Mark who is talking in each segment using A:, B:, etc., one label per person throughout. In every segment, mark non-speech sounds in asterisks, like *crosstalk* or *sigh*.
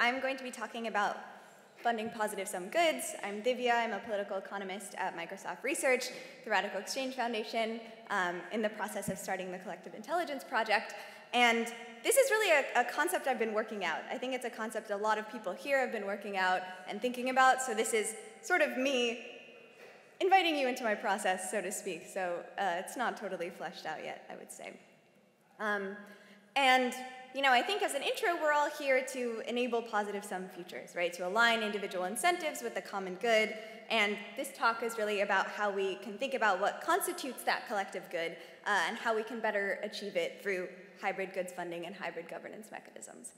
A: I'm going to be talking about funding positive sum goods. I'm Divya, I'm a political economist at Microsoft Research, the RadicalxChange Foundation, um, in the process of starting the Collective Intelligence Project. And this is really a, a, concept I've been working out. I think it's a concept a lot of people here have been working out and thinking about, so this is sort of me inviting you into my process, so to speak. So uh, it's not totally fleshed out yet, I would say. Um, and you know, I think as an intro, we're all here to enable positive sum futures, right? To align individual incentives with the common good. And this talk is really about how we can think about what constitutes that collective good uh, and how we can better achieve it through hybrid goods funding and hybrid governance mechanisms.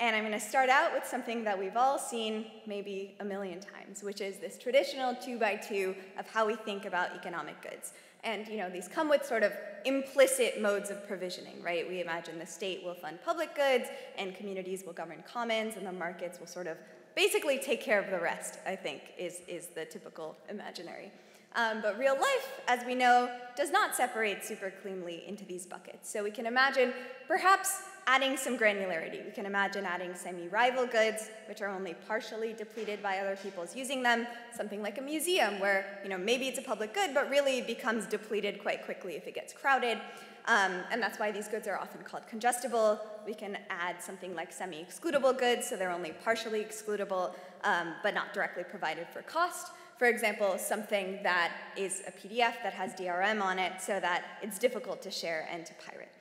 A: And I'm going to start out with something that we've all seen maybe a million times, which is this traditional two by two of how we think about economic goods. And you know, these come with sort of implicit modes of provisioning, right? We imagine the state will fund public goods and communities will govern commons and the markets will sort of basically take care of the rest, I think, is, is the typical imaginary. Um, but real life, as we know, does not separate super cleanly into these buckets. So we can imagine perhaps adding some granularity. We can imagine adding semi-rival goods, which are only partially depleted by other people's using them, something like a museum where you know, maybe it's a public good, but really becomes depleted quite quickly if it gets crowded. Um, and that's why these goods are often called congestible. We can add something like semi-excludable goods, so they're only partially excludable, um, but not directly provided for cost. For example, something that is a PDF that has DRM on it so that it's difficult to share and to pirate.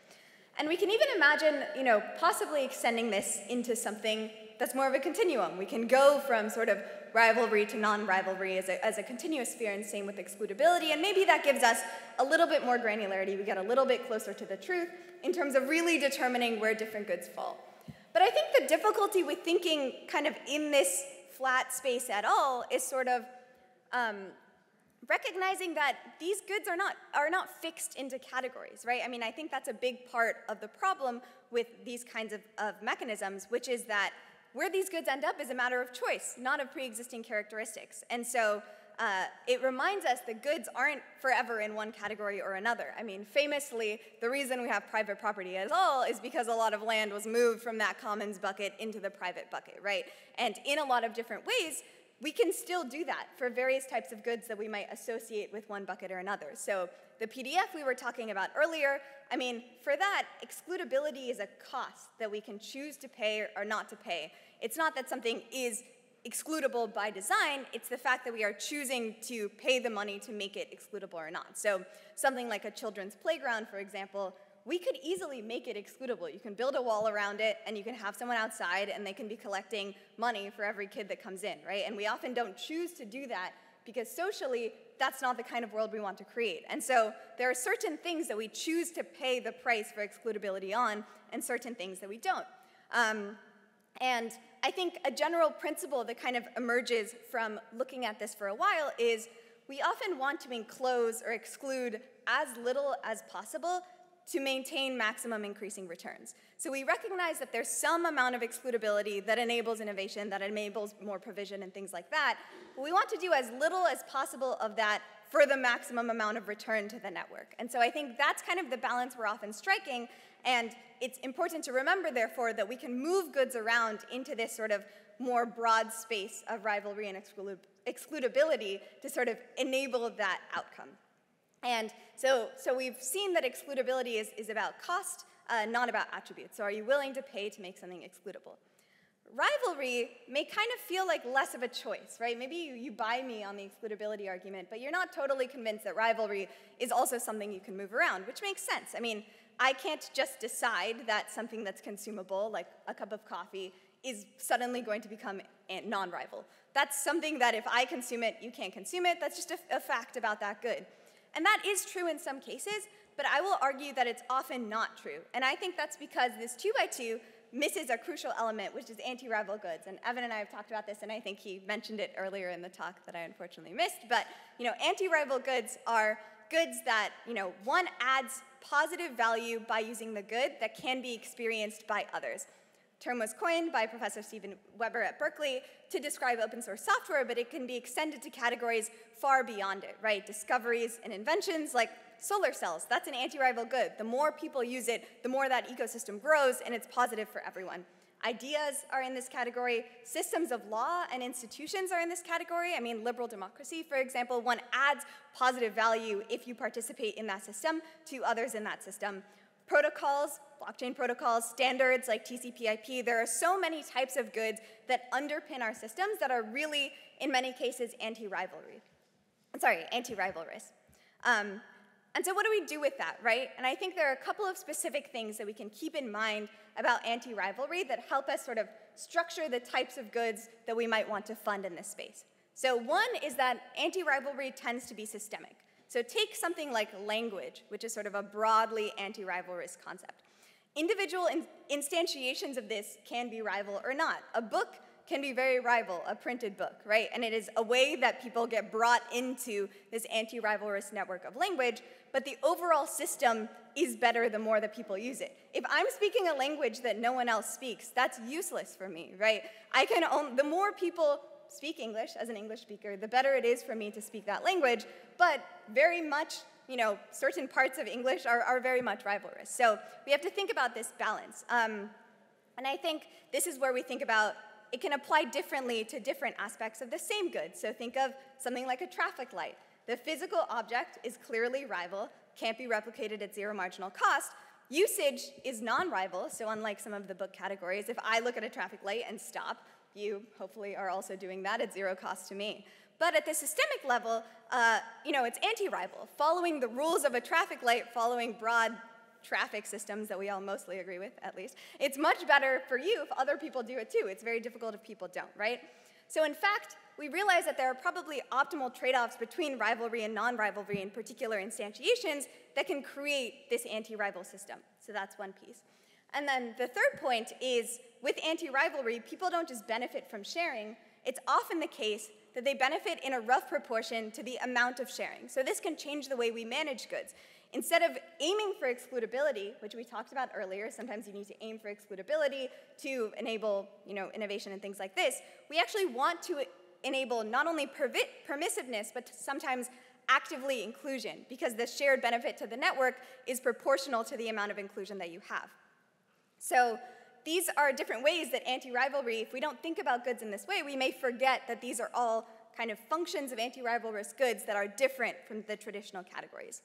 A: And we can even imagine, you know, possibly extending this into something that's more of a continuum. We can go from sort of rivalry to non-rivalry as a, as a continuous sphere, and same with excludability, and maybe that gives us a little bit more granularity. We get a little bit closer to the truth in terms of really determining where different goods fall. But I think the difficulty with thinking kind of in this flat space at all is sort of um, recognizing that these goods are not, are not fixed into categories, right? I mean, I think that's a big part of the problem with these kinds of, of mechanisms, which is that where these goods end up is a matter of choice, not of pre-existing characteristics. And so uh, it reminds us that goods aren't forever in one category or another. I mean, famously, the reason we have private property at all is because a lot of land was moved from that commons bucket into the private bucket, right? And in a lot of different ways, we can still do that for various types of goods that we might associate with one bucket or another. So the PDF we were talking about earlier, I mean, for that, excludability is a cost that we can choose to pay or not to pay. It's not that something is excludable by design, it's the fact that we are choosing to pay the money to make it excludable or not. So something like a children's playground, for example, we could easily make it excludable. You can build a wall around it, and you can have someone outside, and they can be collecting money for every kid that comes in, right? And we often don't choose to do that because socially, that's not the kind of world we want to create. And so there are certain things that we choose to pay the price for excludability on, and certain things that we don't. Um, and I think a general principle that kind of emerges from looking at this for a while is we often want to enclose or exclude as little as possible to maintain maximum increasing returns. So we recognize that there's some amount of excludability that enables innovation, that enables more provision and things like that. But we want to do as little as possible of that for the maximum amount of return to the network. And so I think that's kind of the balance we're often striking. And it's important to remember, therefore, that we can move goods around into this sort of more broad space of rivalry and excludability to sort of enable that outcome. And so, so we've seen that excludability is, is about cost, uh, not about attributes. So are you willing to pay to make something excludable? Rivalry may kind of feel like less of a choice, right? Maybe you, you buy me on the excludability argument, but you're not totally convinced that rivalry is also something you can move around, which makes sense. I mean, I can't just decide that something that's consumable, like a cup of coffee, is suddenly going to become non-rival. That's something that if I consume it, you can't consume it. That's just a, a fact about that good. And that is true in some cases, but I will argue that it's often not true. And I think that's because this two by two misses a crucial element, which is anti-rival goods. And Evan and I have talked about this, and I think he mentioned it earlier in the talk that I unfortunately missed. But you know, anti-rival goods are goods that, you know, one adds positive value by using the good that can be experienced by others term was coined by Professor Steven Weber at Berkeley to describe open source software, but it can be extended to categories far beyond it, right? Discoveries and inventions like solar cells, that's an anti-rival good. The more people use it, the more that ecosystem grows, and it's positive for everyone. Ideas are in this category. Systems of law and institutions are in this category. I mean, liberal democracy, for example, one adds positive value if you participate in that system to others in that system. Protocols, blockchain protocols, standards like TCP/IP, there are so many types of goods that underpin our systems that are really, in many cases, anti-rivalry. Sorry, anti-rivalrous. Um, and so what do we do with that, right? And I think there are a couple of specific things that we can keep in mind about anti-rivalry that help us sort of structure the types of goods that we might want to fund in this space. So one is that anti-rivalry tends to be systemic. So take something like language, which is sort of a broadly anti-rivalrous concept. Individual in instantiations of this can be rival or not. A book can be very rival, a printed book, right? And it is a way that people get brought into this anti-rivalrous network of language, but the overall system is better the more that people use it. If I'm speaking a language that no one else speaks, that's useless for me, right? I can own, the more people speak English as an English speaker, the better it is for me to speak that language, but very much, you know, certain parts of English are, are very much rivalrous. So we have to think about this balance. Um, and I think this is where we think about it can apply differently to different aspects of the same good. So think of something like a traffic light. The physical object is clearly rival, can't be replicated at zero marginal cost. Usage is non-rival, so unlike some of the book categories, if I look at a traffic light and stop, you hopefully are also doing that at zero cost to me. But at the systemic level, uh, you know, it's anti-rival, following the rules of a traffic light, following broad traffic systems that we all mostly agree with, at least, it's much better for you if other people do it too. It's very difficult if people don't, right? So in fact, we realize that there are probably optimal trade-offs between rivalry and non-rivalry in particular instantiations that can create this anti-rival system. So that's one piece. And then the third point is with anti-rivalry, people don't just benefit from sharing. It's often the case that they benefit in a rough proportion to the amount of sharing. So this can change the way we manage goods. Instead of aiming for excludability, which we talked about earlier, sometimes you need to aim for excludability to enable you know, innovation and things like this, we actually want to enable not only permissiveness, but sometimes actively inclusion, because the shared benefit to the network is proportional to the amount of inclusion that you have. So these are different ways that anti-rivalry, if we don't think about goods in this way, we may forget that these are all kind of functions of anti-rivalrous goods that are different from the traditional categories.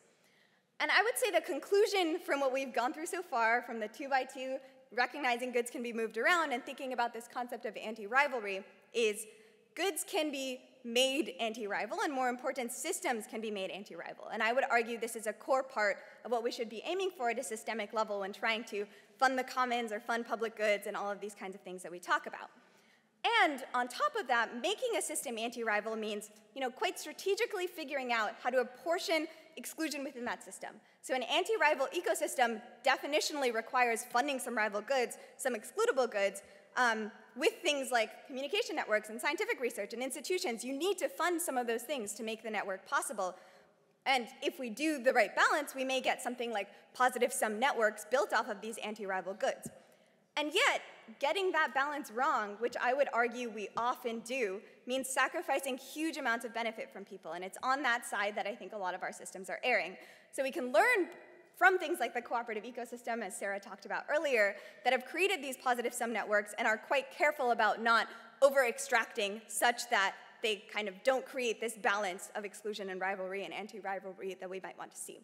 A: And I would say the conclusion from what we've gone through so far, from the two by two, recognizing goods can be moved around and thinking about this concept of anti-rivalry, is goods can be made anti-rival, and more important, systems can be made anti-rival. And I would argue this is a core part of what we should be aiming for at a systemic level when trying to fund the commons or fund public goods and all of these kinds of things that we talk about. And on top of that, making a system anti-rival means, you know, quite strategically figuring out how to apportion exclusion within that system. So an anti-rival ecosystem definitionally requires funding some rival goods, some excludable goods, um, with things like communication networks and scientific research and institutions. You need to fund some of those things to make the network possible. And if we do the right balance, we may get something like positive sum networks built off of these anti-rival goods. And yet, getting that balance wrong, which I would argue we often do, means sacrificing huge amounts of benefit from people. And it's on that side that I think a lot of our systems are erring. So we can learn from things like the cooperative ecosystem, as Sarah talked about earlier, that have created these positive sum networks and are quite careful about not over extracting such that they kind of don't create this balance of exclusion and rivalry and anti rivalry that we might want to see.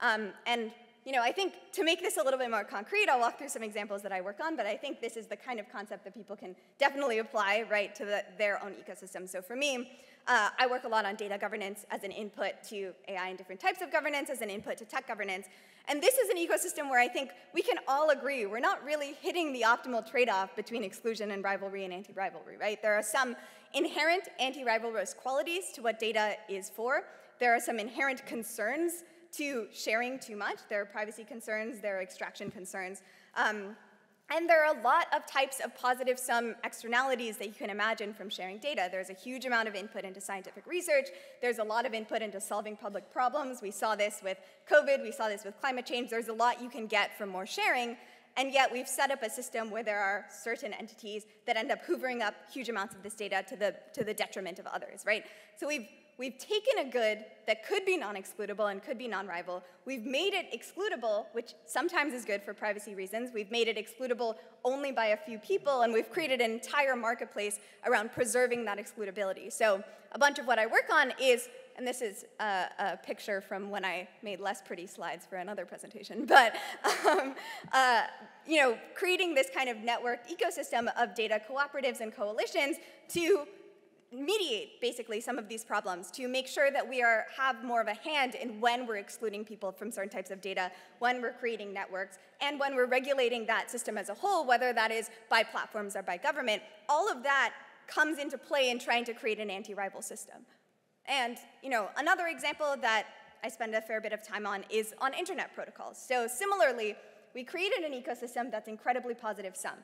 A: Um, and you know, I think to make this a little bit more concrete, I'll walk through some examples that I work on, but I think this is the kind of concept that people can definitely apply, right, to the, their own ecosystem. So for me, uh, I work a lot on data governance as an input to AI and different types of governance, as an input to tech governance. And this is an ecosystem where I think we can all agree we're not really hitting the optimal trade-off between exclusion and rivalry and anti-rivalry, right? There are some inherent anti-rivalrous qualities to what data is for. There are some inherent concerns to sharing too much. There are privacy concerns, there are extraction concerns. Um, and there are a lot of types of positive sum externalities that you can imagine from sharing data. There's a huge amount of input into scientific research. There's a lot of input into solving public problems. We saw this with COVID. We saw this with climate change. There's a lot you can get from more sharing. And yet we've set up a system where there are certain entities that end up hoovering up huge amounts of this data to the, to the detriment of others, right? So we've we've taken a good that could be non-excludable and could be non-rival, we've made it excludable, which sometimes is good for privacy reasons, we've made it excludable only by a few people, and we've created an entire marketplace around preserving that excludability. So a bunch of what I work on is and this is a, a, picture from when I made less pretty slides for another presentation, *laughs* but um, uh, you know, creating this kind of networked ecosystem of data cooperatives and coalitions to mediate basically some of these problems to make sure that we are have more of a hand in when we're excluding people from certain types of data, when we're creating networks, and when we're regulating that system as a whole, whether that is by platforms or by government. All of that comes into play in trying to create an anti-rival system. And you know, another example that I spend a fair bit of time on is on internet protocols. So similarly, we created an ecosystem that's incredibly positive sum.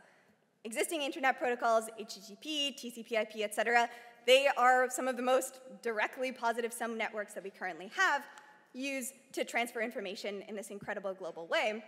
A: Existing internet protocols, HTTP, TCP IP, et cetera, they are some of the most directly positive sum networks that we currently have used to transfer information in this incredible global way.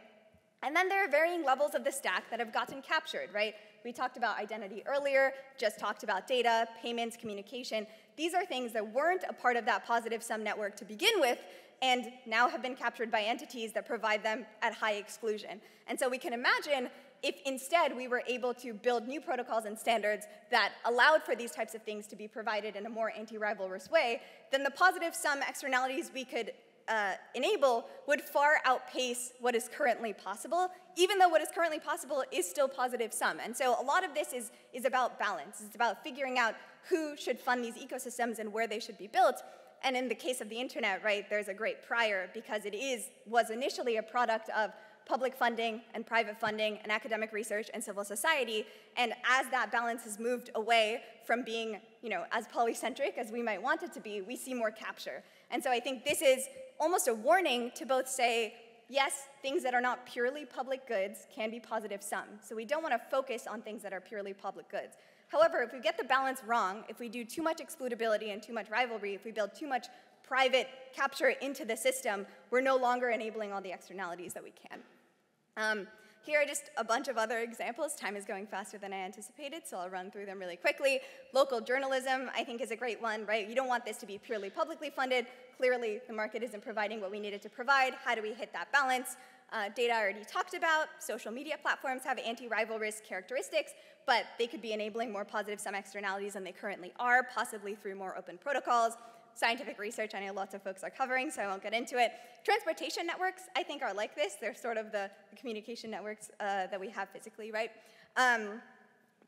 A: And then there are varying levels of the stack that have gotten captured, right? We talked about identity earlier, just talked about data, payments, communication. These are things that weren't a part of that positive sum network to begin with, and now have been captured by entities that provide them at high exclusion. And so we can imagine if instead we were able to build new protocols and standards that allowed for these types of things to be provided in a more anti-rivalrous way, then the positive sum externalities we could uh, enable would far outpace what is currently possible, even though what is currently possible is still positive sum. And so a lot of this is, is about balance. It's about figuring out who should fund these ecosystems and where they should be built. And in the case of the internet, right, there's a great prior because it is, was initially a product of public funding and private funding and academic research and civil society. And as that balance has moved away from being, you know, as polycentric as we might want it to be, we see more capture. And so I think this is almost a warning to both say, yes, things that are not purely public goods can be positive sum. So we don't want to focus on things that are purely public goods. However, if we get the balance wrong, if we do too much excludability and too much rivalry, if we build too much private capture into the system, we're no longer enabling all the externalities that we can. Um, here are just a bunch of other examples. Time is going faster than I anticipated, so I'll run through them really quickly. Local journalism, I think, is a great one, right? You don't want this to be purely publicly funded. Clearly, the market isn't providing what we needed to provide. How do we hit that balance? Uh, data I already talked about. Social media platforms have anti-rivalrous characteristics, but they could be enabling more positive sum externalities than they currently are, possibly through more open protocols scientific research I know lots of folks are covering, so I won't get into it. Transportation networks, I think, are like this. They're sort of the, the communication networks uh, that we have physically, right? Um,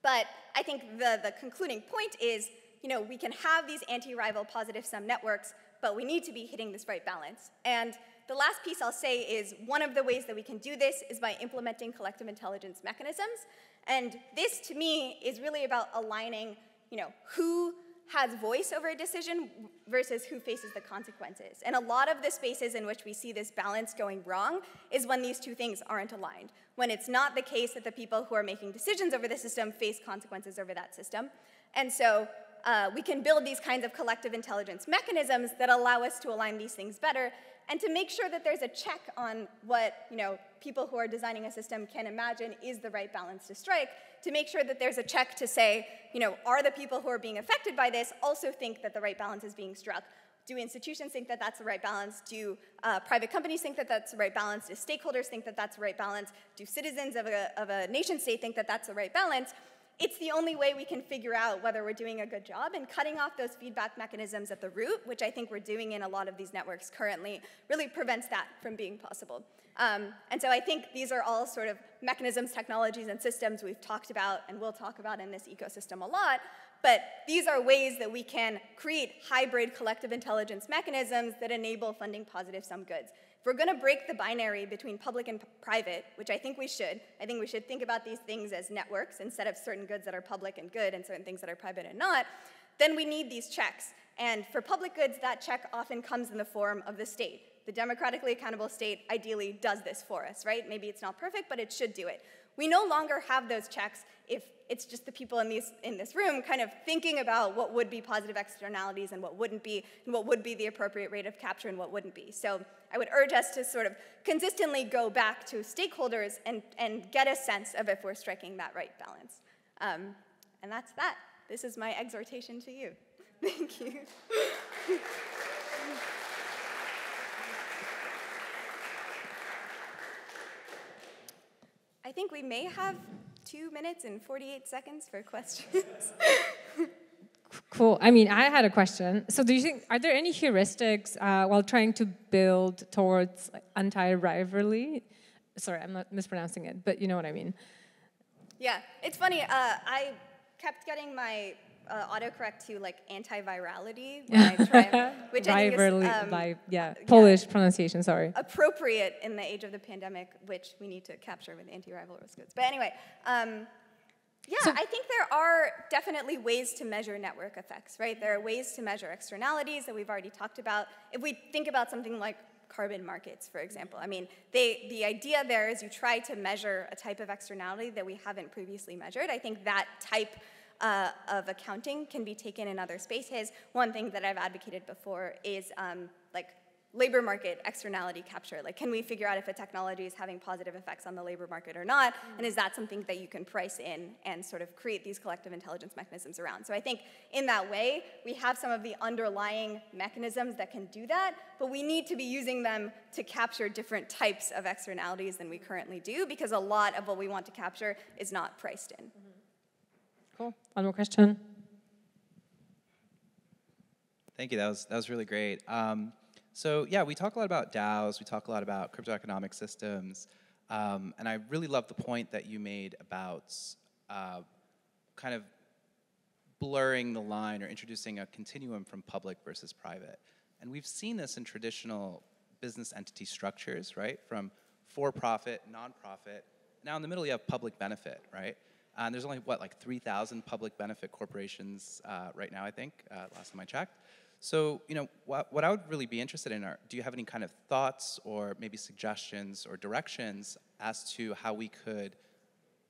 A: but I think the, the concluding point is, you know, we can have these anti-rival positive sum networks, but we need to be hitting this right balance. And the last piece I'll say is one of the ways that we can do this is by implementing collective intelligence mechanisms. And this, to me, is really about aligning, you know, who has voice over a decision versus who faces the consequences. And a lot of the spaces in which we see this balance going wrong is when these two things aren't aligned. When it's not the case that the people who are making decisions over the system face consequences over that system. And so uh, we can build these kinds of collective intelligence mechanisms that allow us to align these things better and to make sure that there's a check on what you know, people who are designing a system can imagine is the right balance to strike, to make sure that there's a check to say, you know, are the people who are being affected by this also think that the right balance is being struck? Do institutions think that that's the right balance? Do uh, private companies think that that's the right balance? Do stakeholders think that that's the right balance? Do citizens of a, of a nation state think that that's the right balance? It's the only way we can figure out whether we're doing a good job. And cutting off those feedback mechanisms at the root, which I think we're doing in a lot of these networks currently, really prevents that from being possible. Um, and so I think these are all sort of mechanisms, technologies, and systems we've talked about and will talk about in this ecosystem a lot. But these are ways that we can create hybrid collective intelligence mechanisms that enable funding positive sum goods. If we're going to break the binary between public and private, which I think we should, I think we should think about these things as networks instead of certain goods that are public and good and certain things that are private and not, then we need these checks. And for public goods, that check often comes in the form of the state. The democratically accountable state ideally does this for us, right? Maybe it's not perfect, but it should do it. We no longer have those checks if it's just the people in, these, in this room kind of thinking about what would be positive externalities and what wouldn't be, and what would be the appropriate rate of capture and what wouldn't be. So I would urge us to sort of consistently go back to stakeholders and, and get a sense of if we're striking that right balance. Um, and that's that. This is my exhortation to you. *laughs* Thank you. *laughs* I think we may have two minutes and 48 seconds for *laughs* questions.
B: Cool. I mean, I had a question. So, do you think are there any heuristics uh, while trying to build towards anti-rivalry? Sorry, I'm not mispronouncing it, but you know what I mean.
A: Yeah, it's funny. Uh, I kept getting my uh, autocorrect to like antivirality when I *laughs* try, which I think is um,
B: yeah, Polish yeah, pronunciation. Sorry.
A: Appropriate in the age of the pandemic, which we need to capture with anti-rivalrous goods. But anyway. Um, yeah, so, I think there are definitely ways to measure network effects, right? There are ways to measure externalities that we've already talked about. If we think about something like carbon markets, for example, I mean, they, the idea there is you try to measure a type of externality that we haven't previously measured. I think that type uh, of accounting can be taken in other spaces. One thing that I've advocated before is um, like labor market externality capture. Like, can we figure out if a technology is having positive effects on the labor market or not? Mm. And is that something that you can price in and sort of create these collective intelligence mechanisms around? So I think in that way, we have some of the underlying mechanisms that can do that, but we need to be using them to capture different types of externalities than we currently do because a lot of what we want to capture is not priced in. Mm -hmm.
B: Cool. One more question.
C: Thank you. That was that was really great. Um, so yeah, we talk a lot about DAOs, we talk a lot about crypto economic systems, um, and I really love the point that you made about uh, kind of blurring the line or introducing a continuum from public versus private. And we've seen this in traditional business entity structures, right? From for-profit, nonprofit. Now in the middle you have public benefit, right? And there's only, what, like 3,000 public benefit corporations uh, right now, I think, uh, last time I checked. So, you know, what, what I would really be interested in are, do you have any kind of thoughts or maybe suggestions or directions as to how we could,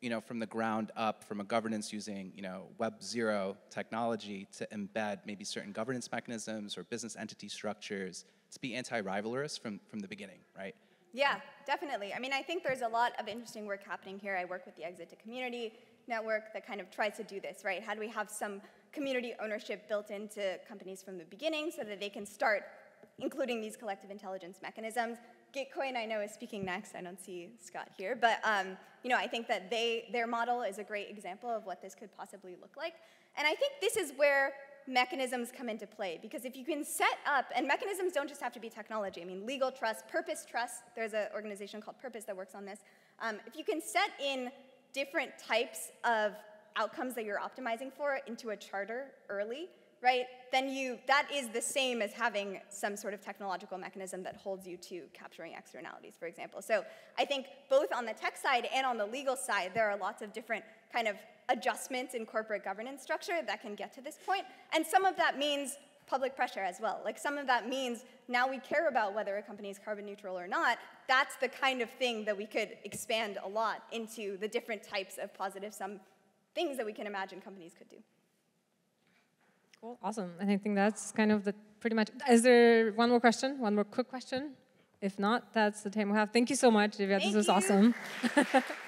C: you know, from the ground up, from a governance using, you know, Web Zero technology to embed maybe certain governance mechanisms or business entity structures to be anti-rivalrous from, from the beginning, right?
A: Yeah, definitely. I mean, I think there's a lot of interesting work happening here. I work with the Exit to Community network that kind of tries to do this, right? How do we have some community ownership built into companies from the beginning so that they can start including these collective intelligence mechanisms. Gitcoin, I know, is speaking next. I don't see Scott here, but um, you know, I think that they, their model is a great example of what this could possibly look like. And I think this is where mechanisms come into play, because if you can set up, and mechanisms don't just have to be technology. I mean, legal trust, purpose trust, there's an organization called Purpose that works on this. Um, if you can set in different types of outcomes that you're optimizing for into a charter early, right, then you, that is the same as having some sort of technological mechanism that holds you to capturing externalities, for example. So I think both on the tech side and on the legal side, there are lots of different kind of adjustments in corporate governance structure that can get to this point. And some of that means public pressure as well. Like some of that means now we care about whether a company is carbon neutral or not. That's the kind of thing that we could expand a lot into the different types of positive sum things that we can imagine companies could do.
B: Cool, awesome. And I think that's kind of the pretty much. Is there one more question? One more quick question? If not, that's the time we have. Thank you so much, Divya. This was you. awesome. *laughs*